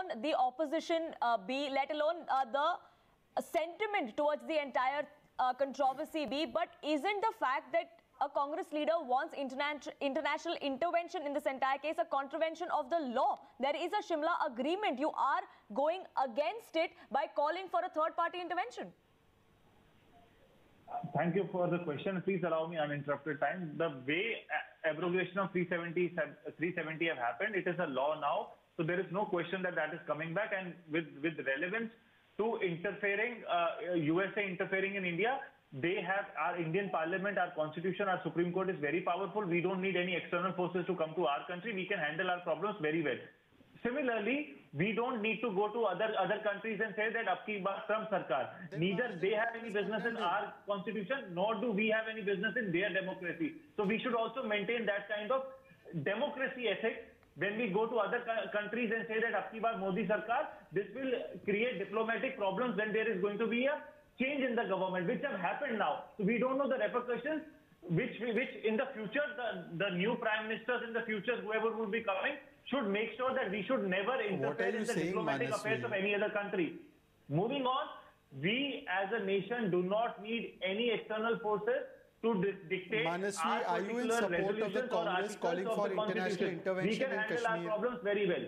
alone the opposition uh, be, let alone uh, the sentiment towards the entire uh, controversy be, but isn't the fact that a Congress leader wants interna- international intervention in this entire case a contravention of the law? There is a Shimla agreement. You are going against it by calling for a third party intervention. Thank you for the question. Please allow me uninterrupted time. The way abrogation of 370, 370 have happened, it is a law now. So there is no question that that is coming back. And with, with relevance to interfering, uh, USA interfering in India, they have our Indian Parliament, our Constitution, our Supreme Court is very powerful. We don't need any external forces to come to our country. We can handle our problems very well. Similarly, we don't need to go to other other countries and say that Abki baar Trump Sarkar. Neither they have any business in our constitution, nor do we have any business in their democracy. So we should also maintain that kind of democracy ethic when we go to other countries and say that baar Modi Sarkar, this will create diplomatic problems when there is going to be a change in the government, which have happened now. So we don't know the repercussions which which in the future the, the new prime ministers in the future whoever will be coming should make sure that we should never interfere in the saying, diplomatic affairs of any other country. Moving on, we as a nation do not need any external forces to di dictate Manasvi, are you in support of the Congress calling for international intervention We can handle our problems very well.